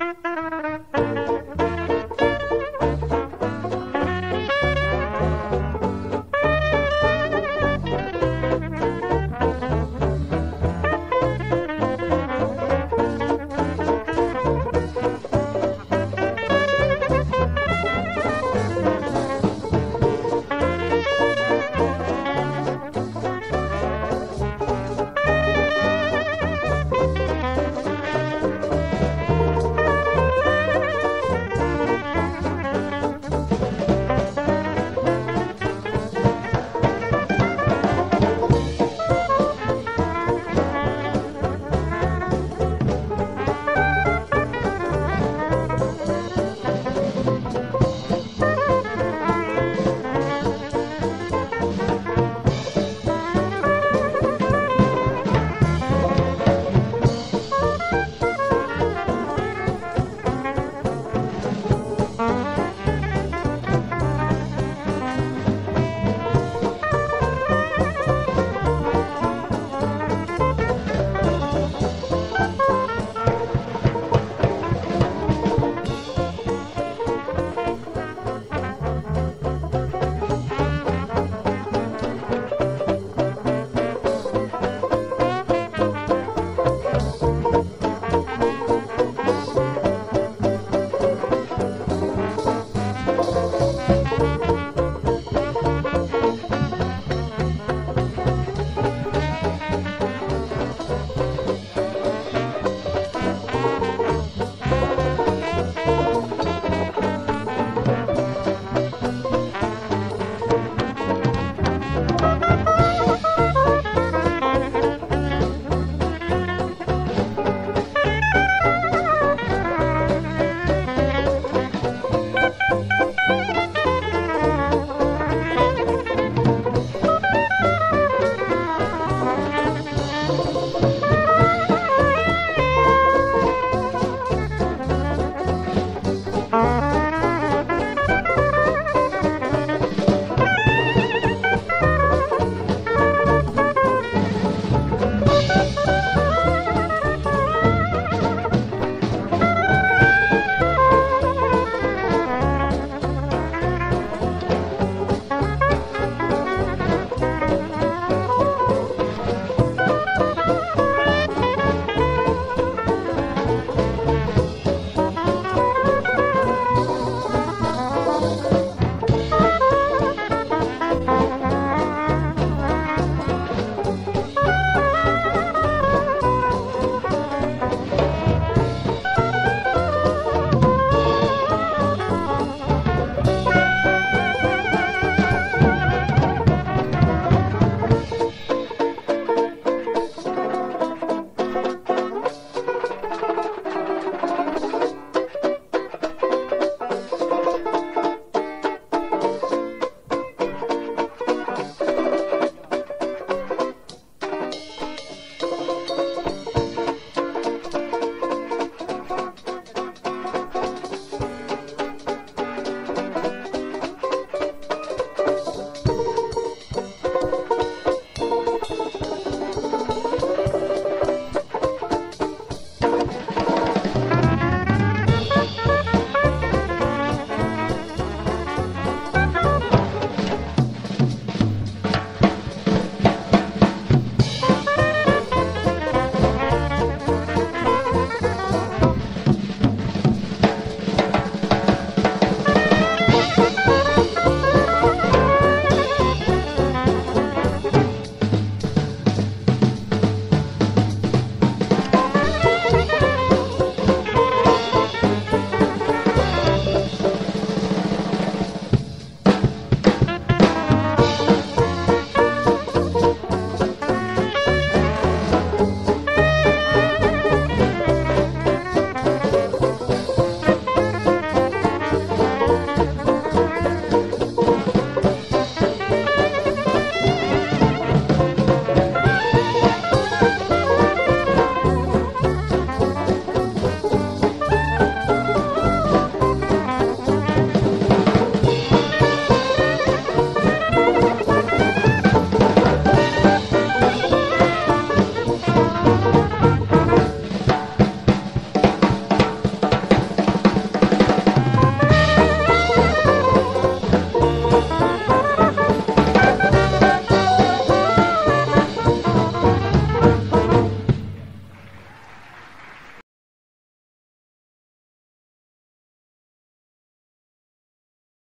Mm-hmm.